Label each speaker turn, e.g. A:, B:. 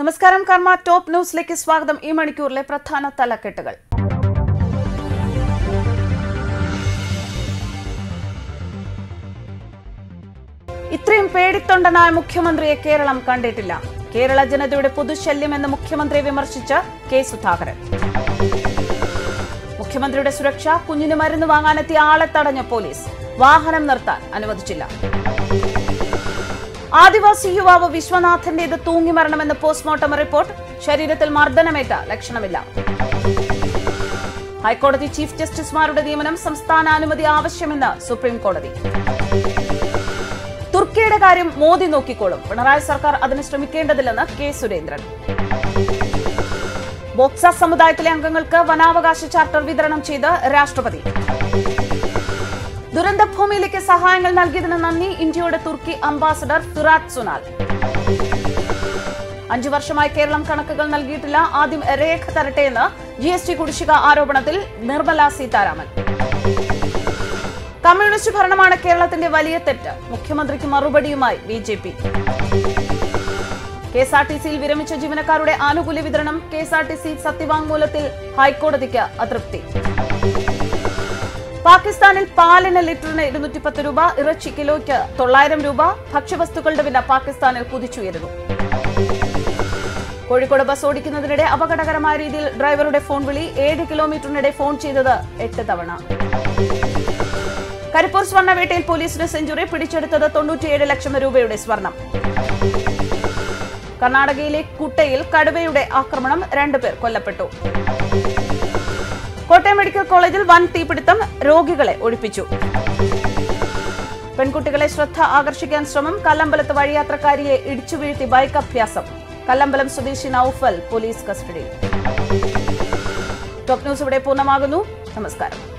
A: നമസ്കാരം കർമ്മ ടോപ്പ് ന്യൂസിലേക്ക് സ്വാഗതം. ഈ മണിക്കൂറിലെ പ്രധാന തലക്കെട്ടുകൾ. ഇത്രയും പേടിത്തൊണ്ടനായ മുഖ്യമന്ത്രിയെ കേരളം കണ്ടിട്ടില്ല. കേരള ജനതയുടെ പൊതുശല്യമെന്ന് മുഖ്യമന്ത്രിയെ വിമർശിച്ച് കെ സുധാകരൻ. മുഖ്യമന്ത്രിയുടെ സുരക്ഷ കുഞ്ഞിന് മരുന്ന് വാങ്ങാനെത്തിയ ആളെ തടഞ്ഞ പോലീസ്. വാഹനം നിർത്താൻ അനുവദിച്ചില്ല. ആദിവാസി യുവാവ് വിശ്വനാഥന്റേത് തൂങ്ങി മരണമെന്ന് പോസ്റ്റ്മോർട്ടം റിപ്പോർട്ട്. ശരീരത്തിൽ മർദ്ദനമേറ്റ ലക്ഷണമില്ല. ഹൈക്കോടതി ചീഫ് ജസ്റ്റിസുമാരുടെ നിയമനം സംസ്ഥാനാനുമതി ആവശ്യമെന്ന് സുപ്രീം കോടതി തുർക്കിയുടെ കാര്യം മോദി നോക്കിക്കോളും. പിണറായി സർക്കാർ അതിന് ശ്രമിക്കേണ്ടതില്ലെന്ന് കെ സുരേന്ദ്രൻ. ബോക്സ സമുദായത്തിലെ അംഗങ്ങൾക്ക് വനാവകാശ ചാർട്ടർ വിതരണം ചെയ്ത് രാഷ്ട്രപതി. ദുരന്തഭൂമിയിലേക്ക് സഹായങ്ങൾ നൽകിയതിന് നന്ദി. ഇന്ത്യയുടെ തുർക്കി അംബാസഡർ ഫിറാത്ത് സുനാൽ. അഞ്ചു വർഷമായി കേരളം കണക്കുകൾ നൽകിയിട്ടില്ല. ആദ്യം രേഖ തരട്ടെ എന്ന് ജി എസ് ടി കുടിശ്ശിക ആരോപണത്തിൽ നിർമ്മല സീതാരാമൻ. കമ്മ്യൂണിസ്റ്റ് ഭരണമാണ് കേരളത്തിന്റെ വലിയ തെറ്റ്. മുഖ്യമന്ത്രിക്ക് മറുപടിയുമായി B J P. K S R T സിയിൽ വിരമിച്ച ജീവനക്കാരുടെ ആനുകൂല്യ വിതരണം. K S R T C സത്യവാങ്മൂലത്തിൽ ഹൈക്കോടതിക്ക് അതൃപ്തി. പാകിസ്ഥാനിൽ പാലിന് ലിറ്ററിന് ഇരുന്നൂറ്റി പത്ത് രൂപ ഇറച്ചി കിലോയ്ക്ക് തൊള്ളായിരം രൂപ. ഭക്ഷ്യവസ്തുക്കളുടെ വില പാകിസ്ഥാനിൽ കുതിച്ചുയരുന്നു. കോഴിക്കോട് ബസ് ഓടിക്കുന്നതിനിടെ അപകടകരമായ രീതിയിൽ ഡ്രൈവറുടെ ഫോൺ വിളി. ഏഴ് കിലോമീറ്ററിനിടെ ഫോൺ ചെയ്തത് എട്ട് തവണ. കരിപ്പൂർ സ്വർണവേട്ടയിൽ പോലീസിന് സെഞ്ചുറി പിടിച്ചെടുത്തത് തൊണ്ണൂറ്റിയേഴ് ലക്ഷം രൂപയുടെ സ്വർണം. കർണാടകയിലെ കുട്ടയിൽ കടുവയുടെ ആക്രമണം രണ്ടുപേർ കൊല്ലപ്പെട്ടു. കോട്ടയം മെഡിക്കൽ കോളേജിൽ വൻ തീപിടുത്തം രോഗികളെ ഒഴിപ്പിച്ചു. പെൺകുട്ടികളെ ശ്രദ്ധ ആകർഷിക്കാൻ ശ്രമം കല്ലമ്പലത്ത് വഴിയാത്രക്കാരിയെ ഇടിച്ചു വീഴ്ത്തി ബൈക്ക് അഭ്യാസം. കല്ലമ്പലം സ്വദേശി നൌഫൽ പോലീസ് കസ്റ്റഡിയിൽ. ടോപ്പ് ന്യൂസ് ഇവിടെ പൂർണമാകുന്നു. നമസ്കാരം.